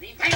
リタイ